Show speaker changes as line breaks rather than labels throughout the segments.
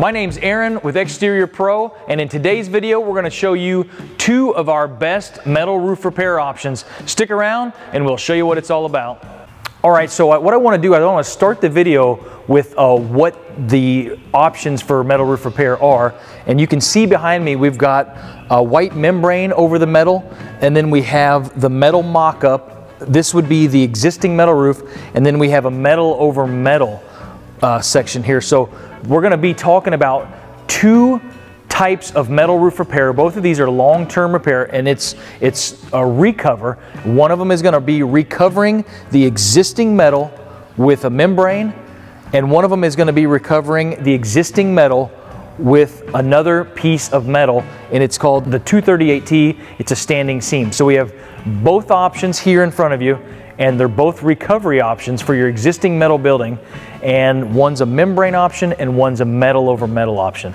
My name's Aaron with Exterior Pro, and in today's video, we're gonna show you two of our best metal roof repair options. Stick around and we'll show you what it's all about. All right, so what I wanna do, I wanna start the video with uh, what the options for metal roof repair are. And you can see behind me, we've got a white membrane over the metal, and then we have the metal mock-up. This would be the existing metal roof, and then we have a metal over metal uh, section here. So we're going to be talking about two types of metal roof repair. Both of these are long-term repair and it's, it's a recover. One of them is going to be recovering the existing metal with a membrane and one of them is going to be recovering the existing metal with another piece of metal and it's called the 238T. It's a standing seam. So we have both options here in front of you and they're both recovery options for your existing metal building and one's a membrane option and one's a metal over metal option.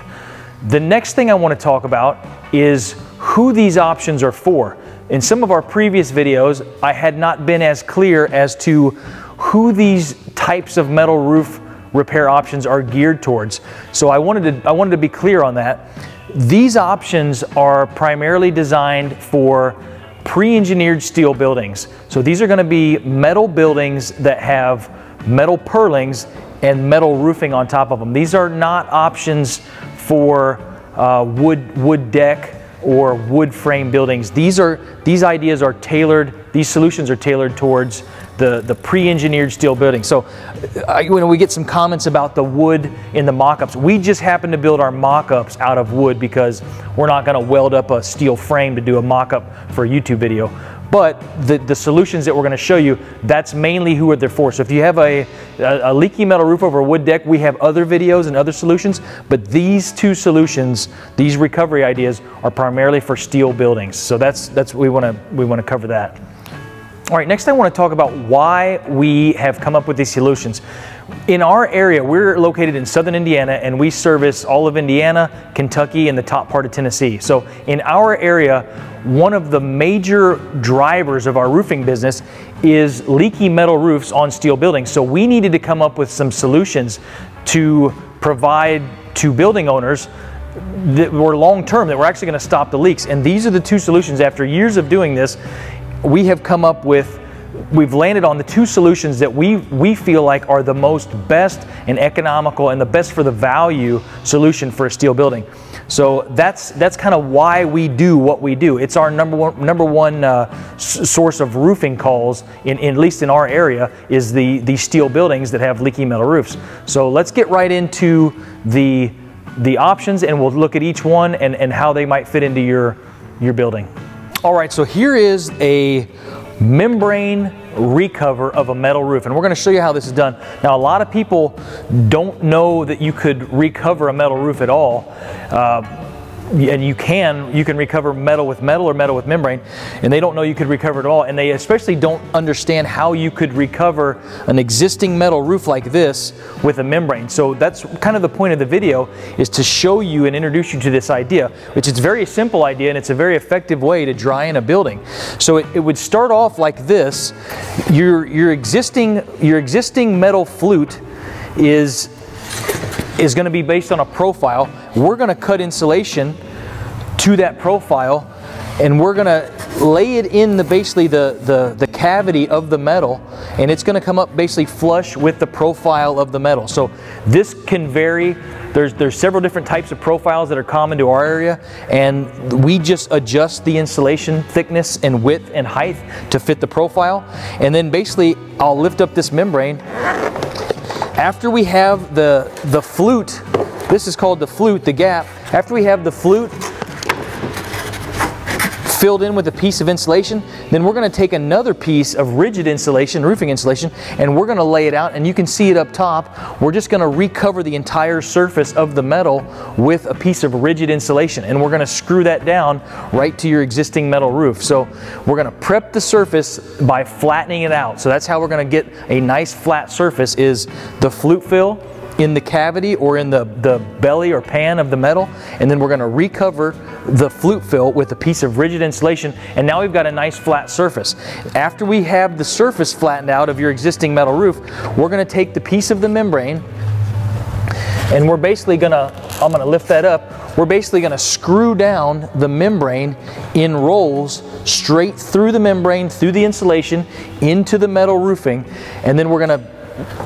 The next thing I want to talk about is who these options are for. In some of our previous videos, I had not been as clear as to who these types of metal roof repair options are geared towards. So I wanted to, I wanted to be clear on that. These options are primarily designed for pre-engineered steel buildings. So these are going to be metal buildings that have metal purlins and metal roofing on top of them. These are not options for uh, wood, wood deck or wood frame buildings. These are these ideas are tailored, these solutions are tailored towards the, the pre-engineered steel building. So uh, when we get some comments about the wood in the mock-ups, we just happen to build our mock-ups out of wood because we're not gonna weld up a steel frame to do a mock-up for a YouTube video. But the, the solutions that we're going to show you, that's mainly who they're for. So if you have a, a, a, leaky metal roof over a wood deck, we have other videos and other solutions. But these two solutions, these recovery ideas, are primarily for steel buildings. So that's that's we want to we want to cover that. All right, next I want to talk about why we have come up with these solutions. In our area, we're located in southern Indiana and we service all of Indiana, Kentucky, and the top part of Tennessee. So in our area, one of the major drivers of our roofing business is leaky metal roofs on steel buildings. So we needed to come up with some solutions to provide to building owners that were long term, that were actually going to stop the leaks. And these are the two solutions after years of doing this we have come up with we've landed on the two solutions that we we feel like are the most best and economical and the best for the value solution for a steel building. So that's that's kind of why we do what we do. It's our number one number one uh, source of roofing calls in, in, at least in our area is the the steel buildings that have leaky metal roofs. So let's get right into the the options and we'll look at each one and, and how they might fit into your your building. All right, so here is a membrane recover of a metal roof and we're going to show you how this is done. Now a lot of people don't know that you could recover a metal roof at all. Uh, and you can you can recover metal with metal or metal with membrane and they don't know you could recover it all and they especially don't understand how you could recover an existing metal roof like this with a membrane. So that's kind of the point of the video is to show you and introduce you to this idea which is a very simple idea and it's a very effective way to dry in a building. So it, it would start off like this. Your your existing your existing metal flute is is going to be based on a profile. We're going to cut insulation to that profile and we're going to lay it in the basically the, the, the cavity of the metal and it's going to come up basically flush with the profile of the metal. So this can vary. There's, there's several different types of profiles that are common to our area and we just adjust the insulation thickness and width and height to fit the profile. And then basically I'll lift up this membrane after we have the, the flute, this is called the flute, the gap, after we have the flute filled in with a piece of insulation, then we're going to take another piece of rigid insulation, roofing insulation, and we're going to lay it out and you can see it up top. We're just going to recover the entire surface of the metal with a piece of rigid insulation and we're going to screw that down right to your existing metal roof. So we're going to prep the surface by flattening it out. So that's how we're going to get a nice flat surface is the flute fill in the cavity or in the, the belly or pan of the metal and then we're going to recover the flute fill with a piece of rigid insulation and now we've got a nice flat surface. After we have the surface flattened out of your existing metal roof we're going to take the piece of the membrane and we're basically going to I'm gonna lift that up. We're basically gonna screw down the membrane in rolls straight through the membrane, through the insulation, into the metal roofing, and then we're gonna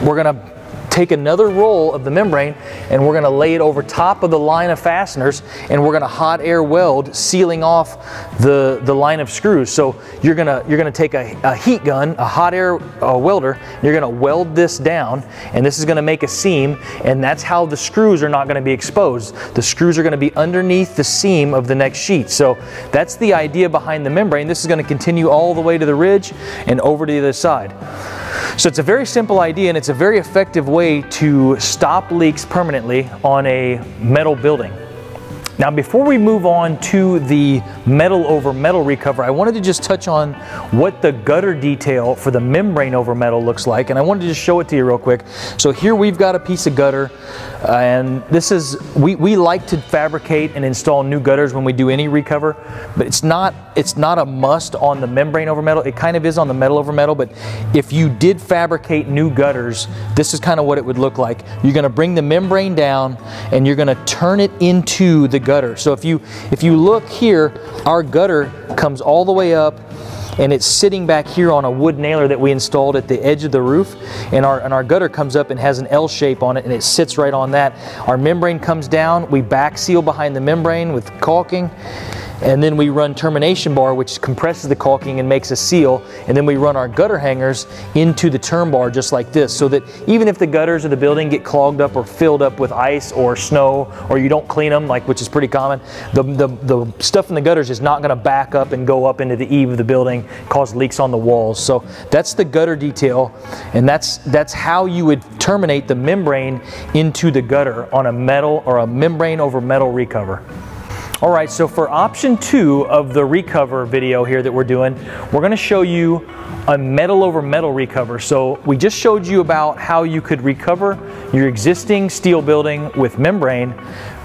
we're gonna take another roll of the membrane and we're going to lay it over top of the line of fasteners and we're going to hot air weld sealing off the, the line of screws. So you're going to, you're going to take a, a, heat gun, a hot air uh, welder, you're going to weld this down and this is going to make a seam and that's how the screws are not going to be exposed. The screws are going to be underneath the seam of the next sheet. So that's the idea behind the membrane. This is going to continue all the way to the ridge and over to the other side. So it's a very simple idea and it's a very effective way to stop leaks permanently on a metal building. Now before we move on to the metal over metal recover, I wanted to just touch on what the gutter detail for the membrane over metal looks like and I wanted to just show it to you real quick. So here we've got a piece of gutter and this is, we, we like to fabricate and install new gutters when we do any recover, but it's not, it's not a must on the membrane over metal. It kind of is on the metal over metal, but if you did fabricate new gutters, this is kind of what it would look like. You're gonna bring the membrane down and you're gonna turn it into the gutter. So if you, if you look here, our gutter comes all the way up and it's sitting back here on a wood nailer that we installed at the edge of the roof and our, and our gutter comes up and has an L shape on it and it sits right on that. Our membrane comes down, we back seal behind the membrane with caulking and then we run termination bar which compresses the caulking and makes a seal and then we run our gutter hangers into the term bar just like this so that even if the gutters of the building get clogged up or filled up with ice or snow or you don't clean them like which is pretty common the, the, the stuff in the gutters is not going to back up and go up into the eave of the building cause leaks on the walls so that's the gutter detail and that's that's how you would terminate the membrane into the gutter on a metal or a membrane over metal recover. All right, so for option two of the recover video here that we're doing, we're gonna show you a metal over metal recover. So we just showed you about how you could recover your existing steel building with membrane.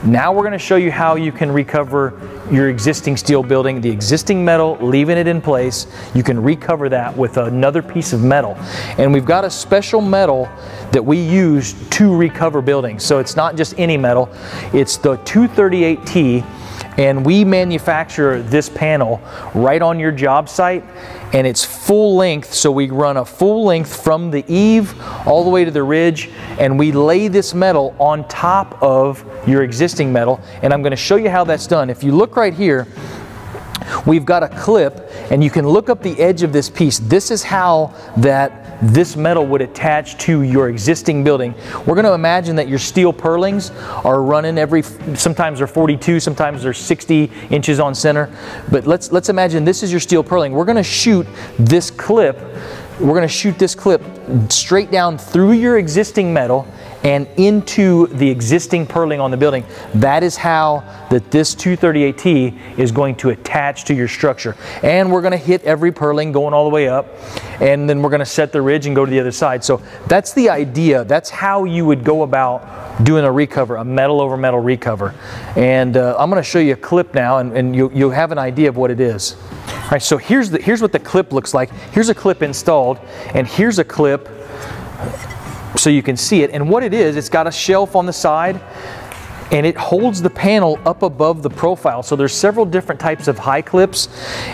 Now we're gonna show you how you can recover your existing steel building, the existing metal, leaving it in place. You can recover that with another piece of metal. And we've got a special metal that we use to recover buildings. So it's not just any metal, it's the 238T and we manufacture this panel right on your job site and it's full length so we run a full length from the eave all the way to the ridge and we lay this metal on top of your existing metal. And I'm going to show you how that's done. If you look right here we've got a clip and you can look up the edge of this piece. This is how that this metal would attach to your existing building. We're going to imagine that your steel purlings are running every, sometimes they're 42, sometimes they're 60 inches on center. But let's, let's imagine this is your steel purling. We're going to shoot this clip, we're going to shoot this clip straight down through your existing metal and into the existing purling on the building. That is how that this 238T is going to attach to your structure. And we're gonna hit every purling going all the way up and then we're gonna set the ridge and go to the other side. So that's the idea. That's how you would go about doing a recover, a metal over metal recover. And uh, I'm gonna show you a clip now and, and you, you'll have an idea of what it is. All right, so here's, the, here's what the clip looks like. Here's a clip installed and here's a clip so you can see it. And what it is, it's got a shelf on the side and it holds the panel up above the profile. So there's several different types of high clips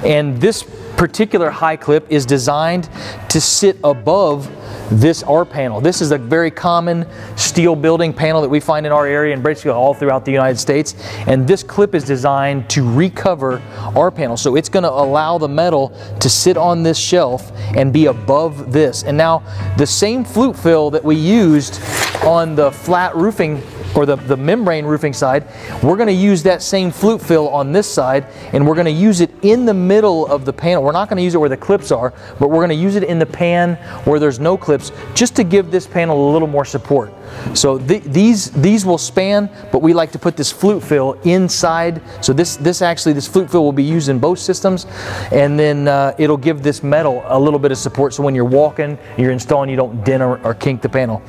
and this particular high clip is designed to sit above this R panel. This is a very common steel building panel that we find in our area and basically all throughout the United States. And this clip is designed to recover R panel. So it's going to allow the metal to sit on this shelf and be above this. And now the same flute fill that we used on the flat roofing or the, the membrane roofing side, we're going to use that same flute fill on this side and we're going to use it in the middle of the panel. We're not going to use it where the clips are, but we're going to use it in the pan where there's no clips just to give this panel a little more support. So th these these will span, but we like to put this flute fill inside. So this this actually this flute fill will be used in both systems, and then uh, it'll give this metal a little bit of support. So when you're walking, you're installing, you don't dent or, or kink the panel.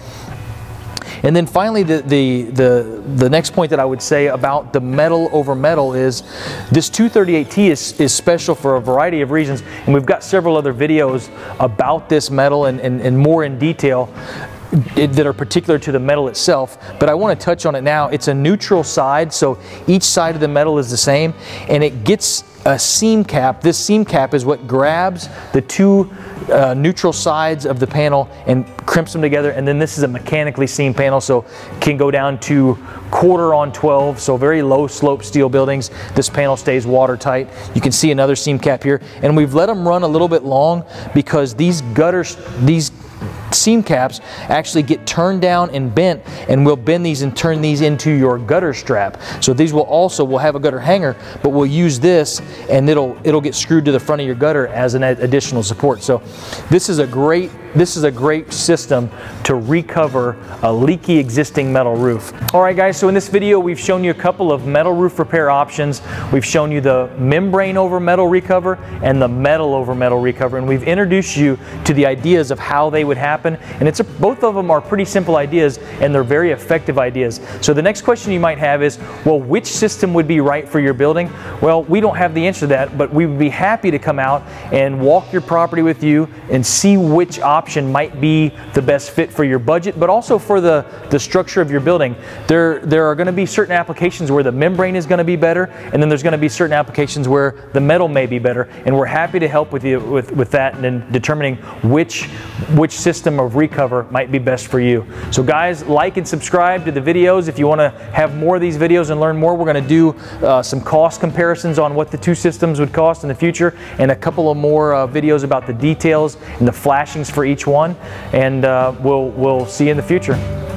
And then finally, the, the, the, the, next point that I would say about the metal over metal is this 238T is, is special for a variety of reasons. And we've got several other videos about this metal and, and, and more in detail. that are particular to the metal itself, but I want to touch on it now. It's a neutral side, so each side of the metal is the same, and it gets a seam cap. This seam cap is what grabs the two uh, neutral sides of the panel and crimps them together. And then this is a mechanically seam panel, so can go down to quarter on 12, so very low slope steel buildings. This panel stays watertight. You can see another seam cap here. And we've let them run a little bit long because these gutters, these seam caps actually get turned down and bent and we'll bend these and turn these into your gutter strap. So these will also, will have a gutter hanger, but we'll use this and it'll, it'll get screwed to the front of your gutter as an additional support. So this is a great this is a great system to recover a leaky existing metal roof. All right guys, so in this video we've shown you a couple of metal roof repair options. We've shown you the membrane over metal recover and the metal over metal recover and we've introduced you to the ideas of how they would happen and it's a, both of them are pretty simple ideas and they're very effective ideas. So the next question you might have is, well which system would be right for your building? Well we don't have the answer to that but we would be happy to come out and walk your property with you and see which option might be the best fit for your budget, but also for the, the structure of your building. There, there are going to be certain applications where the membrane is going to be better, and then there's going to be certain applications where the metal may be better. And we're happy to help with you with, with that and in determining which, which system of recover might be best for you. So guys, like and subscribe to the videos. If you want to have more of these videos and learn more, we're going to do uh, some cost comparisons on what the two systems would cost in the future and a couple of more uh, videos about the details and the flashings for each each one, and uh, we'll, we'll see you in the future.